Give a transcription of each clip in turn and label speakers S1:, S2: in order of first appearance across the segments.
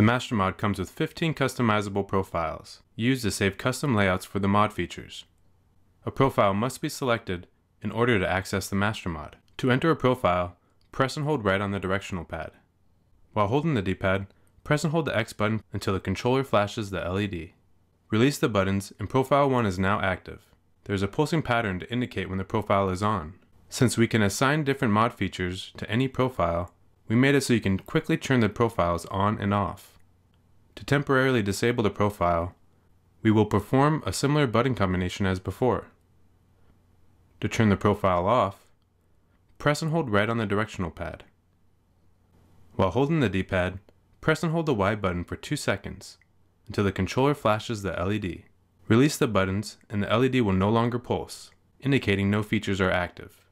S1: The master mod comes with 15 customizable profiles, used to save custom layouts for the mod features. A profile must be selected in order to access the master mod. To enter a profile, press and hold right on the directional pad. While holding the D-pad, press and hold the X button until the controller flashes the LED. Release the buttons and profile 1 is now active. There is a pulsing pattern to indicate when the profile is on. Since we can assign different mod features to any profile, we made it so you can quickly turn the profiles on and off. To temporarily disable the profile, we will perform a similar button combination as before. To turn the profile off, press and hold right on the directional pad. While holding the D-pad, press and hold the Y button for 2 seconds until the controller flashes the LED. Release the buttons and the LED will no longer pulse, indicating no features are active.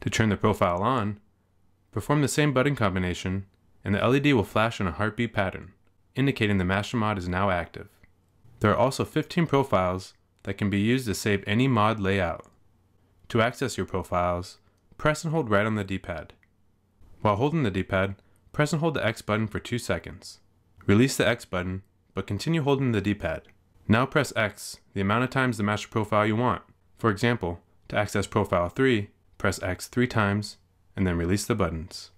S1: To turn the profile on, perform the same button combination and the LED will flash in a heartbeat pattern, indicating the master mod is now active. There are also 15 profiles that can be used to save any mod layout. To access your profiles, press and hold right on the D-pad. While holding the D-pad, press and hold the X button for 2 seconds. Release the X button but continue holding the D-pad. Now press X the amount of times the master profile you want. For example, to access profile 3, press X 3 times, and then release the buttons.